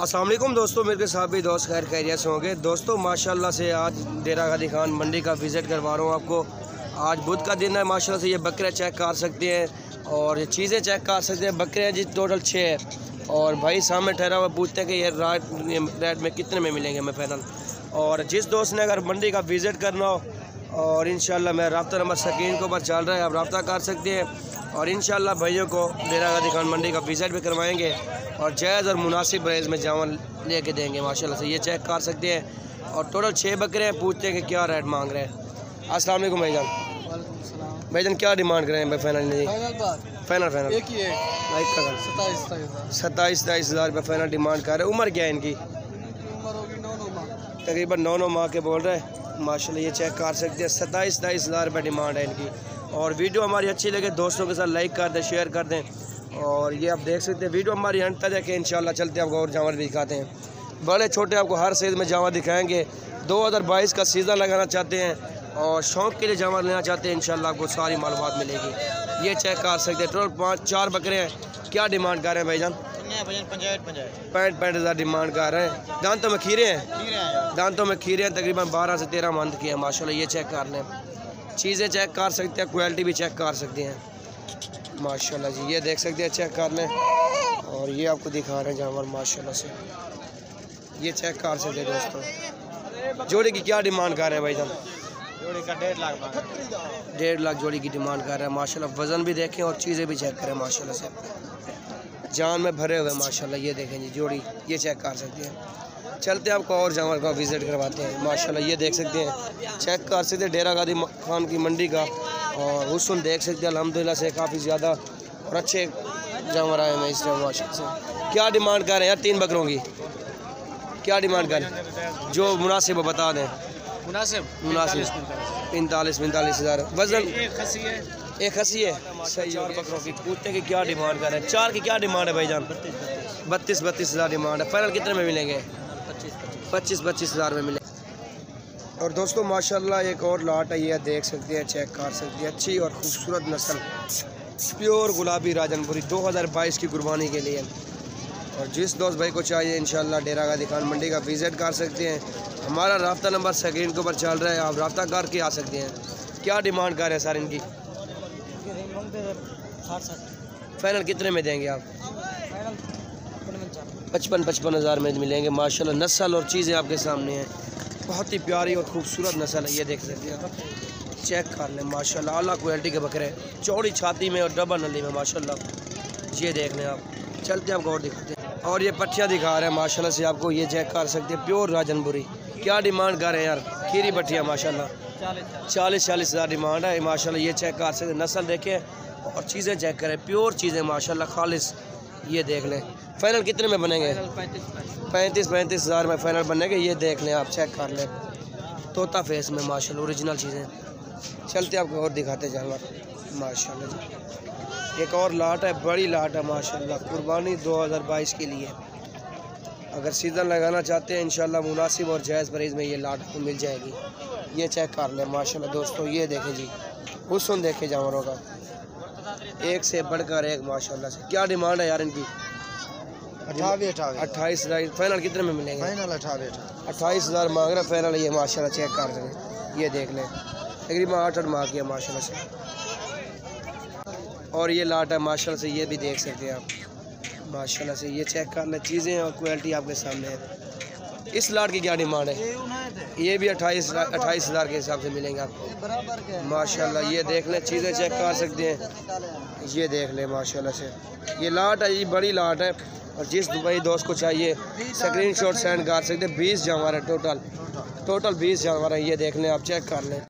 असलम दोस्तों, मेरे साथ भी दोस्त खैर खैरियत से होंगे। दोस्तों, माशाल्लाह से आज डेरा गादी खान मंडी का विज़िट करवा रहा हूँ आपको। आज बुध का दिन है, माशाल्लाह से ये बकरे चेक कर सकते हैं और ये चीज़ें चेक कर सकते हैं। बकरे हैं जी टोटल छः है। और भाई, सामने ठहरा हुआ पूछते हैं कि ये रात रेट में कितने में मिलेंगे हमें फाइनल और जिस दोस्त ने अगर मंडी का विज़िट करना हो और इन मैं रबता नंबर स्क्रीन के ऊपर चल रहा है। आप रबता कर सकते हैं। और इन भाइयों को डेरा गादी खान मंडी का विज़िट भी करवाएँगे और जायज़ और मुनासिब प्राइस में जावन लेके देंगे माशाल्लाह से। ये चेक कर सकते हैं। और टोटल छः बकरे हैं पूछते हैं कि क्या रेट मांग रहे हैं। अस्सलाम वालेकुम भाईजान भाईजान क्या डिमांड करें भाई फाइनल नहीं फाइनल फाइनल एक ही लाइक का सत्ताईस सताईस हज़ार। रुपये फाइनल डिमांड कर रहे हैं। उम्र क्या है इनकी? तकरीबन नौ नौ माह के बोल रहे हैं। माशाल्लाह, ये चेक कर सकते हैं। सत्ताईस सताईस हज़ार रुपये डिमांड है इनकी। और वीडियो हमारी अच्छी लगे, दोस्तों के साथ लाइक कर दें शेयर कर दें। और ये आप देख सकते हैं वीडियो हमारी अंत तक देखें इंशाल्लाह चलते आपको और जानवर भी दिखाते हैं। बड़े छोटे आपको हर सीज़ में जानवर दिखाएँगे। 2022 का सीज़न लगाना चाहते हैं और शौक़ के लिए जानवर लेना चाहते हैं, इंशाल्लाह आपको सारी मालूम मिलेगी। ये चेक कर सकते हैं टोटल पाँच चार बकरे हैं। क्या डिमांड कर रहे हैं भाईजान? पैंठ पैंठ हज़ार डिमांड कर रहे हैं। दांतों में खीरे हैं। दांतों में खीरे हैं तकरीबन बारह से तेरह मंथ की है माशा ये चेक कर लें। चीज़ें चेक कर सकते हैं क्वालिटी भी चेक कर सकते हैं। माशाल्लाह जी ये देख सकते हैं चेक कर लें। और ये आपको दिखा रहे हैं जानवर माशाल्लाह से। ये चेक कर सकते हैं दोस्तों। जोड़ी की क्या डिमांड कर रहे हैं भाई साहब जोड़ी का डेढ़ लाख डेढ़ लाख जोड़ी की डिमांड कर रहे हैं माशाल्लाह वज़न भी देखें और चीज़ें भी चेक करें माशाल्लाह से। जान में भरे हुए माशाल्लाह ये देखें जी जोड़ी ये चेक कर सकते हैं। चलते हैं आपको और जानवर का विज़िट करवाते हैं माशाल्लाह ये देख सकते हैं। चेक कर सकते हैं डेरा गादी खान की मंडी का और हुसन देख सकते हैं अलहमदिल्ला से काफ़ी ज़्यादा और अच्छे जानवर आए हैं इस टाइम माशा से क्या डिमांड कर रहे हैं यार तीन बकरों की? क्या डिमांड कर जो मुनासिब बता दें। मुनासिब मुनासिब पैंतालीस पैंतालीस। हज़ार। वज़न? एक हसी है। सही और बकरों की पूछते की क्या डिमांड कर रहे हैं? चार की क्या डिमांड है भाईजान? बत्तीस बत्तीस हज़ार डिमांड है। फाइनल कितने में मिलेंगे? पच्चीस पच्चीस हज़ार में मिलेंगे। और दोस्तों माशाल्लाह एक और लाट आई है देख सकते हैं चेक कर सकते हैं। अच्छी और खूबसूरत नस्ल। प्योर गुलाबी राजनपुरी 2022 की कुर्बानी के लिए। और जिस दोस्त भाई को चाहिए इंशाल्लाह डेरा का दिखान मंडी का विज़िट कर सकते हैं। हमारा रबता नंबर स्क्रीन के ऊपर चल रहा है आप रबता करके आ सकते हैं। क्या डिमांड कर रहे हैं सर इनकी? फाइनल कितने में देंगे आप? पचपन पचपन हज़ार में मिलेंगे माशाल्लाह नस्ल और चीज़ें आपके सामने हैं। बहुत ही प्यारी और खूबसूरत नस्ल है ये देख सकते हैं चेक कर लें माशाल्लाह आला क्वालिटी के बकरे चौड़ी छाती में और डबल नली में माशाल्लाह। ये देख लें आप। चलते हैं आपको और दिखाते हैं। और ये पट्टियाँ दिखा रहे हैं माशाल्लाह से आपको ये चेक कर सकते हैं। प्योर राजनपुरी। क्या डिमांड कर रहे हैं यार? खीरी पट्टियाँ माशाल्लाह। चालीस चालीस। हज़ार डिमांड है। माशाल्लाह ये चेक कर सकते नस्ल देखें और चीज़ें चेक करें। प्योर चीज़ें माशाल्लाह खालिश ये देख लें। फाइनल कितने में बनेंगे? पैंतीस पैंतीस। हज़ार में फाइनल बनेंगे। ये देख लें आप चेक कर लें। तोता फेस में माशाल्लाह ओरिजिनल चीज़ें। चलते आपको और दिखाते जानवर माशाल्लाह जी। एक और लाट है बड़ी लाट है माशाल्लाह। कुर्बानी 2022 के लिए। अगर सीज़न लगाना चाहते हैं इंशाल्लाह मुनासिब और जायज़ प्राइस में ये लाट आपको मिल जाएगी। ये चेक कर लें माशाल्लाह दोस्तों ये देखें जी। हुसन देखें जानवरों का। एक से बढ़कर एक माशाल्लाह से। क्या डिमांड है यार इनकी? अठावी अठावी अट्ठाईस हज़ार। फाइनल कितने में मिलेंगे? फाइनल अठावी अठावी अट्ठाईस हज़ार मांग रहे फाइनल ये माशाल्लाह चेक कर सकें ये देख लें। तकरीबन आठ आठ माह किया माशाल्लाह से। और ये लाट है माशाल्लाह से ये भी देख सकते हैं आप। माशाल्लाह से ये चेक कर लें चीज़ें और क्वालिटी आपके सामने है। इस लाट की क्या डिमांड है? ये भी अट्ठाईस अट्ठाईस हज़ार के हिसाब से मिलेंगे आपको। माशाल्लाह, ये देख लें, चीज़ें चेक कर सकते हैं। ये देख लें, माशाल्लाह से। ये लाट है, ये बड़ी लाट है। और जिस दुबई दोस्त को चाहिए स्क्रीन शॉट सेंड कर सकते हैं। बीस जानवर है टोटल टोटल बीस जानवर है, ये देख लें, आप चेक कर लें।